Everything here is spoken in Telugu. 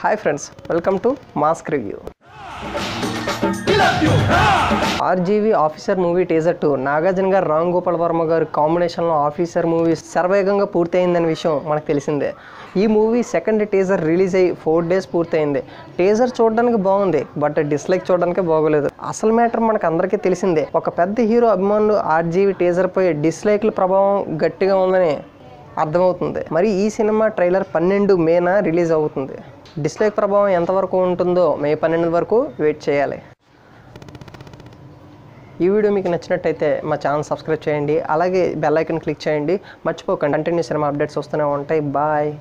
Hi friends welcome to mask review RGV officer movie teaser to Nagarjuna garu Ram Gopal Varma గారు కాంబినేషన్లో ఆఫీసర్ మూవీ శరవేగంగా పూర్తయిందనే విషయం మనకు తెలిసిందే. ఈ మూవీ సెకండ్ టీజర్ రిలీజ్ అయ్యి ఫోర్ డేస్ పూర్తయింది. టీజర్ చూడడానికి బాగుంది బట్ డిస్లైక్ చూడడానికి బాగోలేదు. అసలు మ్యాటర్ మనకు అందరికీ తెలిసిందే. ఒక పెద్ద హీరో అభిమానులు ఆర్జీవీ టీజర్పై డిస్లైక్ల ప్రభావం గట్టిగా ఉందని అర్థమవుతుంది. మరి ఈ సినిమా ట్రైలర్ పన్నెండు మేన రిలీజ్ అవుతుంది? డిస్లైక్ ప్రభావం ఎంతవరకు ఉంటుందో మే పన్నెండు వరకు వెయిట్ చేయాలి. ఈ వీడియో మీకు నచ్చినట్టయితే మా ఛానల్ సబ్స్క్రైబ్ చేయండి. అలాగే బెల్ ఐకన్ క్లిక్ చేయండి. మర్చిపోకండి. కంటిన్యూ సినిమా అప్డేట్స్ వస్తూనే ఉంటాయి. బాయ్.